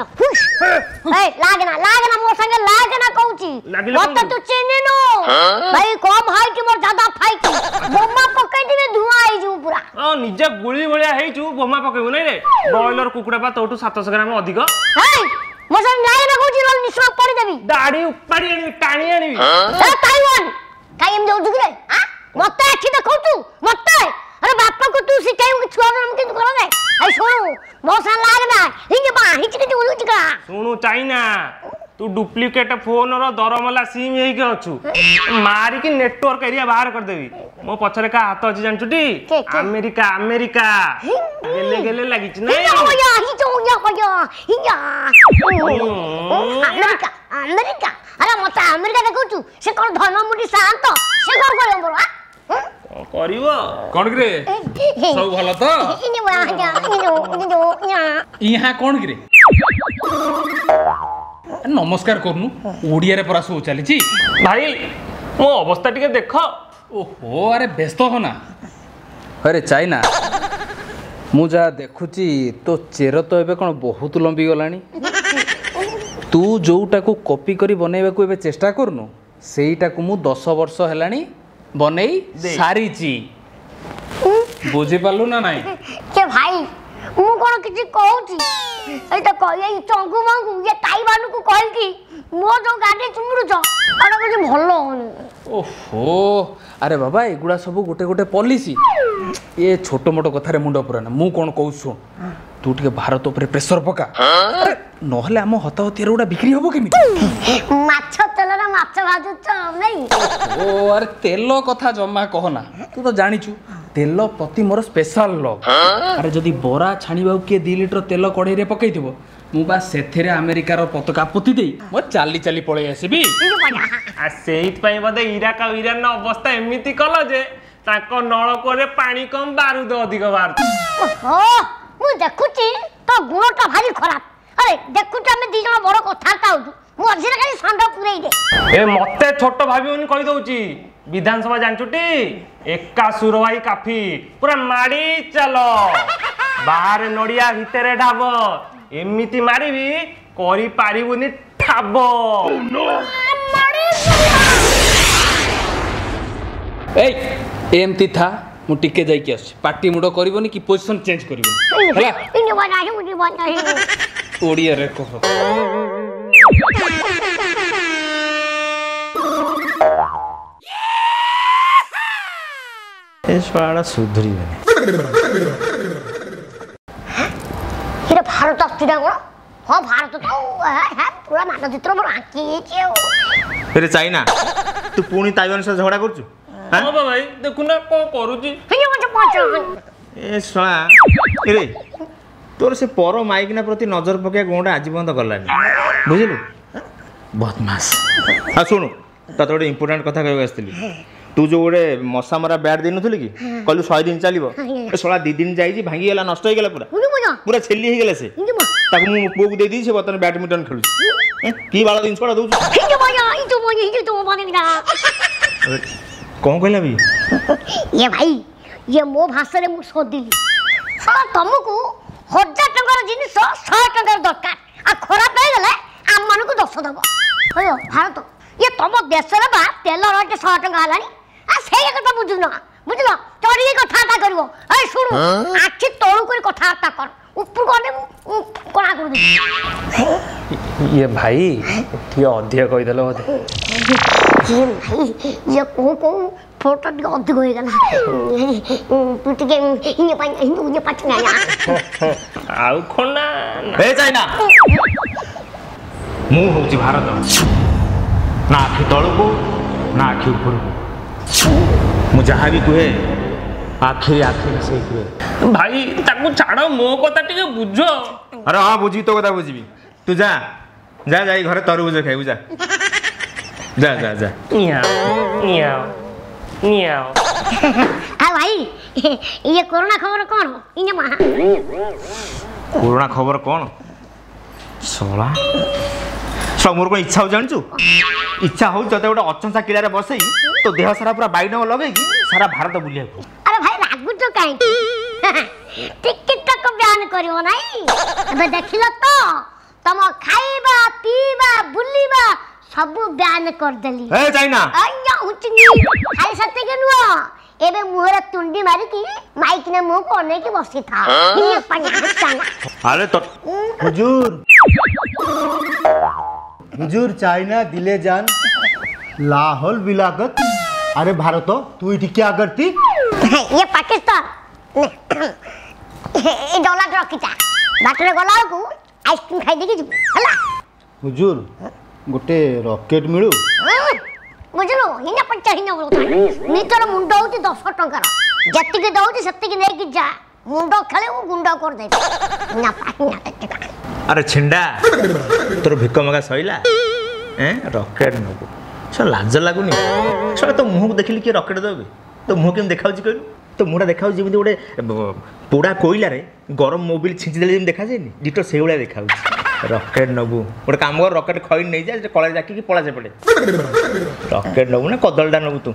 লাগিয়া হুশ এই লাগে না লাগে না মোর সঙ্গে লাগে না কউচি মতে তো চিনি নো হ্যাঁ? ভাই কম হাই কি মোর দাদা ফাই কি বোমা পকাই দিবে ধুয়া আই যু পুরা ও নিজে গুলি ভলিয়া হেইচু বোমা পকাইবু নাই রে ব্রয়লার কুকুড়া বা তোটু 700 গ্রাম অধিক হেই মোর সঙ্গে লাগে না কউচি রল নিশ্চয় পড়ি দেবি দাড়ি উপাড়ি আনিবি টানি আনিবি হ্যাঁ? এ তাইওয়ান কাই এম দউছু কি রে হ্যাঁ মতে আছি দেখউছু মতে আরে বাপা কো তু শিখাইবু কি ছুয়া নাম কিন্তু করা নাই আই শোনো মোর সঙ্গে লাগে না କାହିଁକି ତୁ ଓଲୁଛୁ କା ଶୁଣୁ ଚାଇନା ତୁ ଡୁପ୍ଲିକେଟ ଫୋନର ଦରମଲା ସିମ୍ ହେଇକି ଅଛୁ ମାରିକି ନେଟୱାର୍କ ଏରିଆ ବାହାର କରିଦେବି ମୋ ପଛରେ କାହା ହାତ ଅଛି ଜାଣିଛୁ ଟି ଆମେରିକା ଆମେରିକା ଗେଲେ ଗେଲେ ଲାଗିଛି ନା ଆମେରିକା ଆରେ ମତେ ଆମେରିକା ଦେଖଉଛୁ ସେ କଣ ଧନମୁଣ୍ଡି ସାନ୍ତ ସେ କଣ କରିବ ମୋର କରିବ କଣ କିରେ ସବୁ ଭଲ ତ ଇହା କଣ କିରେ ନମସ୍କାର କରୁନୁ ଓଡ଼ିଆରେ ପରା ସବୁ ଚାଲିଛି ଭାଇ ମୋ ଅବସ୍ଥା ଟିକେ ଦେଖ ଓହୋ ଆରେ ବ୍ୟସ୍ତ ହନା ଆରେ ଚାଇନା ମୁଁ ଯାହା ଦେଖୁଛି ତୋ ଚେର ତ ଏବେ କ'ଣ ବହୁତ ଲମ୍ବି ଗଲାଣି ତୁ ଯେଉଁଟାକୁ କପି କରି ବନେଇବାକୁ ଏବେ ଚେଷ୍ଟା କରୁନୁ ସେଇଟାକୁ ମୁଁ ଦଶ ବର୍ଷ ହେଲାଣି বনেই সারিছি বুঝি পারলু না নাই কে ভাই মু কোন কিছু কହୁছি এই তো কই এই চঙ্গু মাঙ্গু ইয়ে তাই মানুকু কইকি মো তো গাড়ি চুমুড়ুছ আর কিছু ভাল ওহো আরে বাবা এগুলা সব গোটে গোটে পলিসি এ ছোট মোট কথারে মুন্ড পুরা না মু কোন কৌছু তু টিকে ভারত উপরে প্রেসর পকা নহলে আম হতাহতিয়ার গুড়া বিক্রি হব কেমিতি ମାଛ ଭାଜୁଛ ଆମେ ଓ ଆରେ ତେଲ କଥା ଜମା କହନା ତୁ ତ ଜାଣିଛୁ ତେଲ ପ୍ରତି ମୋର ସ୍ପେଶାଲ ଲଭ୍ ଆରେ ଯଦି ବରା ଛାଣିବାକୁ କିଏ ଦୁଇ ଲିଟର ତେଲ କଢ଼େଇରେ ପକେଇଥିବ ମୁଁ ବା ସେଥିରେ ଆମେରିକାର ପତାକା ପୋତି ଦେଇ ମୋ ଚାଲି ଚାଲି ପଳେଇ ଆସିବି ସେଇଥିପାଇଁ ବୋଧେ ଇରାକ ଆଉ ଇରାନର ଅବସ୍ଥା ଏମିତି କଲ ଯେ ତାଙ୍କ ନଳକୂଅରେ ପାଣି କମ୍ ବାରୁଦ ଅଧିକ ବାହାରୁଛି ମୁଁ ଦେଖୁଛି ତ ଗୁଣଟା ଭାରି ଖରାପ ଆରେ ଦେଖୁଛୁ ଆମେ ଦି ଜଣ ବଡ କଥାବାର୍ତ୍ତା ହଉଛୁ ମଝିରେ ଖାଲି ଷଣ୍ଢ ପୁରେଇ ଦେ ଏ ମତେ ଛୋଟ ଭାବିବନି କହିଦଉଛି ବିଧାନସଭା ଜାଣିଛୁଟି ଏକା ସୁର ଭାଇ କାଫି ପୁରା ମାଡ଼ି ଚାଲ ବାହାରେ ନଡ଼ିଆ ଭିତରେ ଢାବ ଏମିତି ମାରିବି କରିପାରିବୁନି ଠାବ ଏଇ ଏମିତି ଥା ମୁଁ ଟିକେ ଯାଇକି ଆସୁଛି ପାଟି ମୁଣ୍ଡ କରିବନି କି ପୋଜିସନ ଚେଞ୍ଜ କରିବନି ହେଲା ଓଡ଼ିଆରେ କହ ଏ ଶୁଆଡ଼ା ସୁଧୁରିବେନି ଏଇଟା ଭାରତ ଆସୁଛି ନା କ'ଣ ହଁ ଭାରତ ତ ପୁରା ମାନଚିତ୍ର ମୋର ଆଙ୍କି ହେଇଛି ଆଉ ଫେରେ ଚାଇନା ତୁ ପୁଣି ତାଇୱାନ ସହ ଝଗଡ଼ା କରୁଛୁ ହଁ ଭାଇ ଦେଖୁନା କ'ଣ କରୁଛି ଏ ଶୁଣା ଏରେ ତୋର ସେ ପର ମାଇକିନା ପ୍ରତି ନଜର ପକାଇବା ଗୁଣଟା ଆଜି ପର୍ଯ୍ୟନ୍ତ ଗଲାନି ବୁଝିଲୁ ବଦମାସ ଆଉ ଶୁଣୁ ତତେ ଗୋଟେ ଇମ୍ପୋର୍ଟାଣ୍ଟ କଥା କହିବାକୁ ଆସିଥିଲି ତୁ ଯେଉଁ ଗୋଟେ ମଶା ମରା ବ୍ୟାଟ୍ ଦେଇନଥିଲୁ କି କହିଲୁ ଶହେ ଦିନ ଚାଲିବ ଶଳା ଦୁଇ ଦିନ ଯାଇଛି ଭାଙ୍ଗିଗଲା ନଷ୍ଟ ହେଇଗଲା ପୁରା ପୁରା ଛେଲି ହେଇଗଲା ସେ ତାକୁ ମୁଁ ପୁଅକୁ ଦେଇଦେଇଛି ସେ ବର୍ତ୍ତମାନ ବ୍ୟାଡ଼ମିଣ୍ଟନ ଖେଳୁଛି କି ବାଳ ଜିନିଷଟା ଦେଉଛୁ କ'ଣ କହିଲା ବି ଏ ଭାଇ ଇଏ ମୋ ଭାଷାରେ ମୁଁ ସୋଦିଲି ତମକୁ হাজার টাকার জিনিস শহে টাকার দরকার আর খরাপ হয়েগলে ଆମମାନଙ୍କୁ ଦୋଷ ଦେବ କହିବ ଭାରତ ଇଏ ତମ ଦେଶରେ ବା ତେଲ ରେଟ୍ ଶହେ ଟଙ୍କା ହେଲାଣି ଆ ସେଇ କଥା ବୁଝୁନ ବୁଝିଲ ଚଢ଼ିକି କଥାବାର୍ତ୍ତା କରିବ ଏ ଶୁଣୁ ଆଖି ତଳୁ କରି କଥାବାର୍ତ୍ତା କର ଉପରକୁ ଅନେକ କଣା କରିଦେବି ଇଏ ଭାଇ ଟିକେ ଅଧିକ କହିଦେଲ ବୋଧେ ଇଏ ଭାଇ ଇଏ କୋଉ କୋଉ ফটোটা অর্ধেক হয়ে গেল তুই থেকে ইয়ে পাই ইয়ে পাচ্ছি না ଆଉ ଖଣ୍ଡା ଏ ଚାଇନା ମୁଁ ହେଉଛି ଭାରତ ନା ଆଖି ତଳକୁ ନା ଆଖି ଉପରକୁ ମୁଁ ଯାହା ବି କୁହେ ଆଖିରେ ଆଖି ମିଶେଇ କୁହେ ଭାଇ ତାକୁ ଛାଡ଼ ମୋ କଥା ଟିକେ ବୁଝ ଆରେ ହଁ ବୁଝିବି ତୋ କଥା ବୁଝିବି ତୁ ଯା ଯା ଯାଇ ଘରେ ତରଭୁଜ ଖାଇବୁ ଯା ଯା ଯା ଯା নিয়াও হ্যাঁ ভাই ইয়ে করোনা খবর কোন ইনে মা করোনা খবর কোন ସଳା ସଳା ମୋର କ'ଣ ଇଚ୍ଛା ହେଉଛି ଜାଣିଛୁ ଇଚ୍ଛା ହେଉଛି ତତେ ଗୋଟେ ଅଚଞ୍ଚା କିଳାରେ ବସେଇ ତୋ ଦେହ ସାରା ପୁରା ବାଇଡ ଲଗେଇକି ସାରା ଭାରତ ବୁଲିବାକୁ ଆରେ ଭାଇ ରାଗୁଛ କାହିଁକି ଟିକେଟକ ବ୍ୟାନ୍ କରିବ ନାହିଁ ଏବେ ଦେଖିଲ ତ ତମ ଖାଇବା ପିଇବା ବୁଲିବା सब ಬ್ಯಾನ್ ಕೊರ್ದಲಿ ಏ ಚೈನಾ ಅಯ್ಯ ಉಚ್ಚಿ ಅಲ್ಲಿ ಸತ್ತೆಗೆ ನುವ एबे मुहर तुंडी मारी की माइक ने मुंह कोने की बसी था ये पंजा अरे तो हुजूर हुजूर चाइना दिले जान लाहौल विलागत अरे भारत तू इठी क्या करती ये पाकिस्तान ये डॉलर रखी था बाटले गलाओ को आइसक्रीम खाई देगी हला हुजूर ଗୋଟେ ରକେଟ୍ ମିଳୁ ବୁଝିଲୁ ହିନା ପଞ୍ଚା ହିନା ନିଜର ମୁଣ୍ଡ ହଉଛି ଦଶ ଟଙ୍କାର ଯେତିକି ଦଉଛି ସେତିକି ନେଇକି ଯା ମୁଣ୍ଡ ମୁଁ ଗୁଣ୍ଡ କରିଦେବି ଆରେ ଛିଣ୍ଡା ତୋର ଭିକ ମଗା ସରିଲା ସଇଲା ରକେଟ୍ ନେବୁ ସେ ଲାଜ ଲାଗୁନି ଶଳା ତୋ ମୁହଁକୁ ଦେଖିଲି କିଏ ରକେଟ୍ ଦେବେ ତୋ ମୁହଁ କେମିତି ଦେଖାଯାଉଛି କହିଲୁ ତୋ ମୁହଁଟା ଦେଖାଯାଉଛି ଯେମିତି ଗୋଟେ ପୋଡ଼ା କୋଇଲାରେ ଗରମ ମୋବିଲ୍ ଛିଞ୍ଚିଦେଲେ ଯେମିତି ଦେଖାଯାଏନି ଡିଟୋ ସେଇଭଳିଆ ଦେଖାଯାଉଛି রকেট নেবু গোটে কাম কর রকেট খই নেই যা কলেজ ডাকিকি পলা সেপটে রকেট নেবু না কদলটা নেবু তু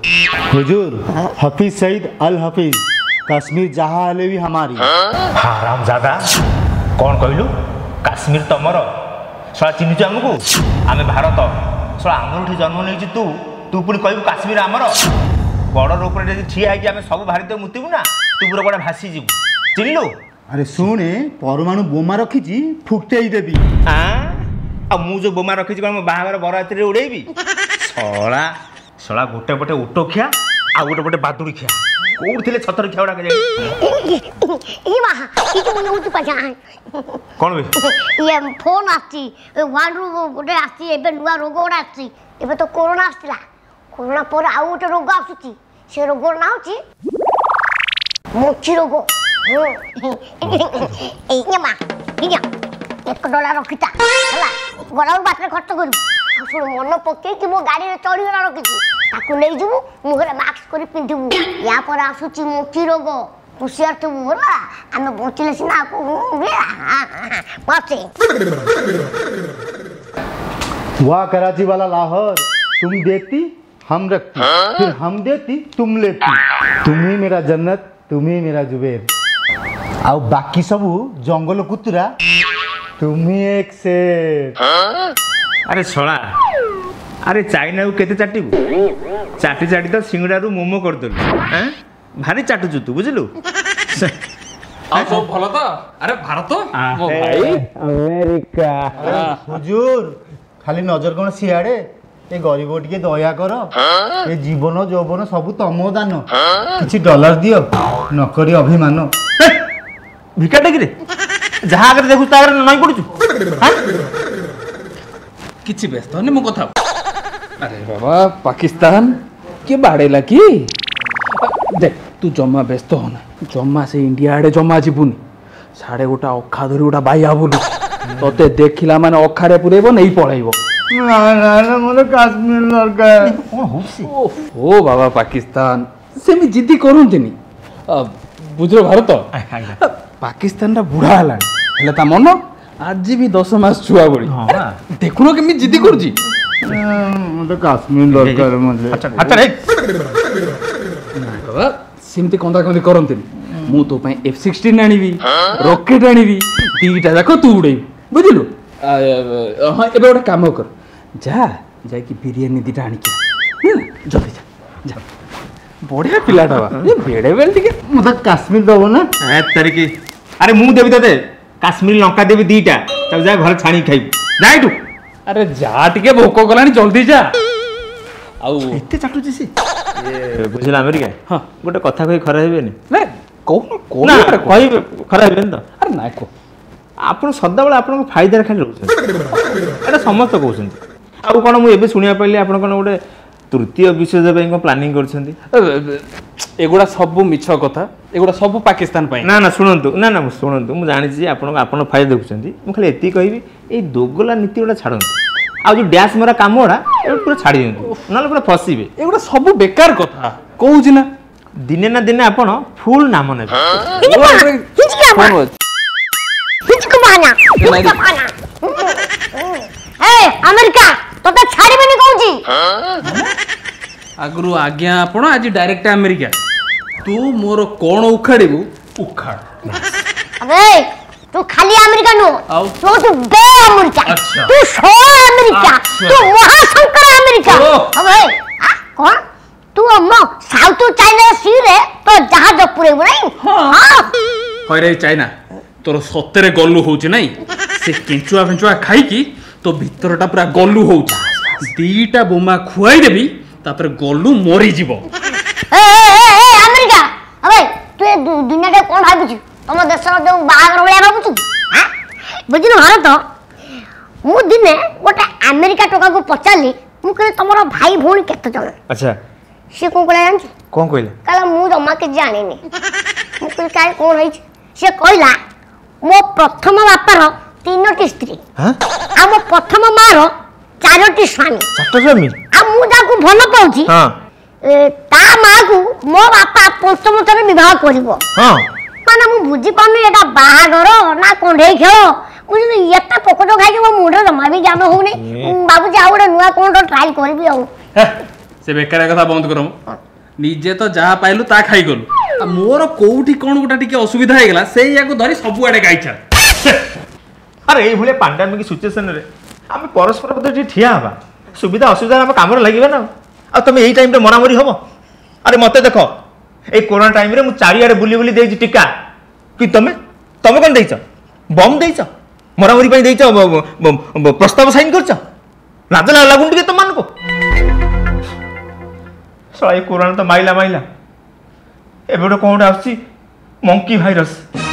হুজুর হাফিজ সঈদ আল হাফিজ কাশ্মীর যাহা হলে বি হামারি হারাম জাদা কোন কইলু কাশ্মীর তমর সলা চিনিছু আমকু আমি ভারত সলা আমরুঠি জন্ম নেইছি তু তু পুনি কইবু কাশ্মীর আমার বড় উপরে যদি ঠিয়া হয়েছি আমি সব ভারতীয় মুতিবু না তু পুরো গোটা ভাসি যাবু চিনিলু আরে ଶୁଣେ ପରମାଣୁ ବୋମା ରଖିଛି ଫୁଟେଇ ଦେବି ଆଉ ମୁଁ ଯେଉଁ ବୋମା ରଖିଛି କ'ଣ ମୋ ବାହାଘର ବରଯାତ୍ରୀରେ ଉଡ଼େଇବି ଶଳା ଶଳା ଗୋଟେ ପଟେ ଓଟ ଖିଆ ଆଉ ଗୋଟେ ପଟେ ବାଦୁଡ଼ି ଖିଆ କୋଉଠି ଥିଲେ ଛତର ଖିଆ ଗୁଡ଼ାକ କ'ଣ ବେ ଇଏ ଫୋନ୍ ଆସିଛି ୱାର୍ଲଡରୁ ଗୋଟେ ଆସିଛି ଏବେ ନୂଆ ରୋଗ ଗୋଟେ ଆସିଛି ଏବେ ତ କରୋନା ଆସିଥିଲା କରୋନା ପରେ ଆଉ ଗୋଟେ ରୋଗ ଆସୁଛି ସେ ରୋଗର ନାଁ ହେଉଛି ମୋଚି ରୋଗ এই মা ঠিক ଏକ ଡଲାର ରଖିଥା ହେଲା ଗଲାବେଳକୁ ବାଟରେ ଖର୍ଚ୍ଚ କରିବୁ ଆଉ ଶୁଣୁ ମନ ପକେଇକି ମୋ ଗାଡ଼ିରେ ଚଢ଼ିଗଲା ରଖିଛୁ ତାକୁ ନେଇଯିବୁ ମୁହଁରେ ମାସ୍କ କରି ପିନ୍ଧିବୁ ୟା ପରେ ଆସୁଛି ମୋତି ରୋଗ ହୁସିଆର ଥିବୁ ହେଲା ଆମେ ବଞ୍ଚିଲେ ସିନା बचे वाह कराची वाला लाहौर तुम देती हम रखती फिर हम देती तुम लेती तुम ही मेरा जन्नत तुम ही मेरा जुबेर ଆଉ ବାକି ସବୁ ଜଙ୍ଗଲ କୁତୁରା তুমি এক্সেট আরে ଶଳା ଆରେ ଚାଇନାକୁ କେତେ ଚାଟିବୁ ଚାଟି ଚାଟି ତ ସିଙ୍ଗଡ଼ାରୁ ମୋମୋ କରିଦେଲୁ ଭାରି ଚାଟୁଛୁ ତୁ ବୁଝିଲୁ ଭଲ ତ ଆରେ ଭାରତ ଆମେରିକା ହୁଜୁର ଖାଲି ନଜର କ'ଣ ସିଆଡ଼େ ଏ ଗରିବ ଟିକେ ଦୟା କର ଏ ଜୀବନ ଯୌବନ ସବୁ ତମ ଦାନ କିଛି ଡଲାର ଦିଅ ନକରି ଅଭିମାନ ভিক্ষা টেকিরে ଯାହା ଆଗରେ ଦେଖୁଛୁ ତା ଆଗରେ ନଇଁ ପଡ଼ୁଛୁ କିଛି ବ୍ୟସ୍ତ ହନି ମୁଁ କଥା ଆରେ ବାବା ପାକିସ୍ତାନ କିଏ ବାଡ଼େଇଲା କି ଦେଖ ତୁ ଜମା ବ୍ୟସ୍ତ ହନା ଜମା ସେ ଇଣ୍ଡିଆ ଆଡ଼େ ଜମା ଯିବୁନି ସାଢ଼େ ଗୋଟା ଅଖା ଧରି ଗୋଟା ବାଇ ହବୁନି ତତେ ଦେଖିଲା ମାନେ ଅଖାରେ ପୁରେଇବ ନେଇ ପଳେଇବ କାଶ୍ମୀର ଦରକାର ଓ ବାବା ପାକିସ୍ତାନ ସେମିତି ଜିଦି କରନ୍ତିନି ବୁଝିଲ ଭାରତ ପାକିସ୍ତାନଟା ବୁଢ଼ା ହେଲାଣି ହେଲେ ତା ମନ ଆଜି ବି ଦଶ ମାସ ଛୁଆ ଭଳି ଦେଖୁନ କେମିତି ଜିଦି କରୁଛି ସେମିତି କନ୍ଦା କନ୍ଦି କରନ୍ତିନି ମୁଁ ତୋ ପାଇଁ ଏଫ୍ ସିକ୍ସଟିନ୍ ଆଣିବି ରକେଟ୍ ଆଣିବି ଦୁଇଟା ଯାକ ତୁ ଉଡ଼େଇବୁ ବୁଝିଲୁ ହଁ ଏବେ ଗୋଟେ କାମ କର ଯା ଯାଇକି ବିରିୟାନୀ ଦୁଇଟା ଆଣିକି ଜଲ୍ଦି ଯା ଯା বড়িয়া পিলাটা বা বেড়ে বেড়ে টিকে মু তো কাশ্মীর দেব না হ্যাঁ তারিকি আরে মু দেবি তোতে কাশ্মীর লঙ্কা দেবি দুইটা তাও যা ঘরে ছানি খাইবি যা এটু আরে যা টিকে ভোক কলানি জলদি যা আউ এতে চাটুছি সে বুঝলা আমেরিকা হ্যাঁ গোটে কথা কই খরা হেবেনি না কৌ না কই খরা হেবেনি তো আরে না কো ଆପଣ ସଦାବେଳେ ଆପଣଙ୍କ ଫାଇଦାରେ ଖାଲି ରହୁଛନ୍ତି ଏଇଟା ସମସ୍ତେ କହୁଛନ୍ତି ଆଉ କ'ଣ ମୁଁ ଏବେ ଶୁଣିବା ପାଇଲି ଆପଣ କ'ଣ ଗୋଟେ তৃতীয় বিশ্বযুদ্ধ ପାଇଁ କ'ଣ ପ୍ଲାନିଂ କରିଛନ୍ତି ଏଗୁଡ଼ା ସବୁ ମିଛ କଥା ଏଗୁଡ଼ା ସବୁ ପାକିସ୍ତାନ ପାଇଁ ନା ନା ଶୁଣନ୍ତୁ ନା ନା ଶୁଣନ୍ତୁ ମୁଁ ଜାଣିଛି ଆପଣ ଆପଣ ଫାଇଦା ଦେଖୁଛନ୍ତି ମୁଁ ଖାଲି ଏତିକି କହିବି ଏଇ ଦୋଗଲା ନୀତି ଗୁଡ଼ା ଛାଡ଼ନ୍ତୁ ଆଉ ଯେଉଁ ଡ୍ୟାସ୍ ମରା କାମ ଗୁଡ଼ା ଏଗୁଡ଼ା ପୁରା ଛାଡ଼ି ଦିଅନ୍ତୁ ନହେଲେ ପୁରା ଫସିବେ ଏଗୁଡ଼ା ସବୁ ବେକାର କଥା କହୁଛି ନା ଦିନେ ନା ଦିନେ ଆପଣ ଫୁଲ ନାମ ନେବେ କିଛି ଏ ଆମେରିକା ତତେ ଛାଡ଼ିବିନି କହୁଛି ଆଗରୁ ଆଜ୍ଞା ଆପଣ ଆଜି ଡାଇରେକ୍ଟ ଆମେରିକା ତୁ ମୋର କ'ଣ ଉଖାଡ଼ିବୁ ଉଖାଡ଼ ଆବେ ତୁ ଖାଲି ଆମେରିକା ନୁହଁ ତୁ ତୁ ବେ ଆମେରିକା ତୁ ସୋ ଆମେରିକା ତୁ ମହାଶଙ୍କର ଆମେରିକା ଆବେ କ'ଣ ତୁ ଆମ ସାଉଥ ଚାଇନା ସିରେ ତୋ ଜାହାଜ ପୁରେଇବୁ ନାଇଁ ହଁ ହଇରେ ଚାଇନା ତୋର ସତରେ ଗଲୁ ହଉଛି ନାଇଁ ସେ କେଞ୍ଚୁଆ ଫେଞ୍ଚୁଆ ଖାଇକି ତୋ ଭିତରଟା ପୁରା ଗଲୁ ହଉଛି ଦିଟା ବୋମା ଖୁଆଇଦେବି ତାପରେ ଗଲୁ ମରିଯିବ ଆମେରିକା ଆବେ ତୁ ଦୁନିଆଟା କ'ଣ ଭାବୁଛୁ ତମ ଦେଶର ଯୋଉ ବାହାଘର ଭଳିଆ ଭାବୁଛୁ ବୁଝିଲୁ ଭାରତ ମୁଁ ଦିନେ ଗୋଟେ ଆମେରିକା ଟୋକାକୁ ପଚାରିଲି ମୁଁ କହିଲି ତମର ଭାଇ ଭଉଣୀ କେତେ ଜଣ ଆଚ୍ଛା ସିଏ କ'ଣ କହିଲା ଜାଣିଛୁ କ'ଣ କହିଲେ କହିଲା ମୁଁ ଜମା କିଛି ଜାଣିନି ମୁଁ କହିଲି କାହିଁ କ'ଣ ହେଇଛି ସିଏ କହିଲା ମୋ ପ୍ରଥମ ବାପାର ତିନୋଟି ସ୍ତ୍ରୀ ଆମ ପ୍ରଥମ ମାର ଚାରୋଟି ସ୍ୱାମୀ ଚାରିଟା ସ୍ୱାମୀ ଆଉ ମୁଁ ତାକୁ ଭଲ ପାଉଛି ତା ମାକୁ ମୋ ବାପା ପଞ୍ଚମ ଥର ବିବାହ କରିବ ମାନେ ମୁଁ ବୁଝିପାରୁନି ଏଇଟା ବାହାଘର ନା କଣ୍ଢେଇ ଖେଳ ବୁଝିଲୁ ଏତେ ପୋକଟ ଖାଇକି ମୋ ମୁଣ୍ଡ ଜମା ବି ଜ୍ଞାନ ହଉନି ଭାବୁଛି ଆଉ ଗୋଟେ ନୂଆ କ'ଣ ଟ୍ରାଏ କରିବି ଆଉ ସେ ବେକାରିଆ କଥା ବନ୍ଦ କର ନିଜେ ତ ଯାହା ପାଇଲୁ ତା ଖାଇଗଲୁ ମୋର କୋଉଠି କ'ଣ ଗୋଟେ ଟିକେ ଅସୁବିଧା ହେଇଗଲା ସେଇଆକୁ ଧରି ସବୁଆଡ଼େ ଗାଇଛା ଆରେ ଏଇଭଳିଆ ପାଣ୍ଡାମିକ୍ ସିଚୁଏସନ୍ରେ ଆମେ ପରସ୍ପର ପ୍ରତି ଟିକେ ଠିଆ ହେବା ସୁବିଧା ଅସୁବିଧାରେ ଆମେ କାମରେ ଲାଗିବା ନା ଆଉ ତମେ ଏଇ ଟାଇମ୍ରେ ମରାମରି ହେବ ଆରେ ମୋତେ ଦେଖ ଏଇ କରୋନା ଟାଇମ୍ରେ ମୁଁ ଚାରିଆଡ଼େ ବୁଲି ବୁଲି ଦେଇଛି ଟୀକା କି ତମେ ତମେ କ'ଣ ଦେଇଛ ବମ୍ ଦେଇଛ ମରାମରି ପାଇଁ ଦେଇଛ ପ୍ରସ୍ତାବ ସାଇନ୍ କରିଛ ଲାଜ ଲାଗୁନି ଟିକେ ତମମାନଙ୍କୁ ଶଳା ଏଇ କୋରୋନା ତ ମାଇଲା ମାଇଲା ଏବେ ଗୋଟେ କ'ଣ ଗୋଟେ ଆସୁଛି ମଙ୍କି ଭାଇରସ୍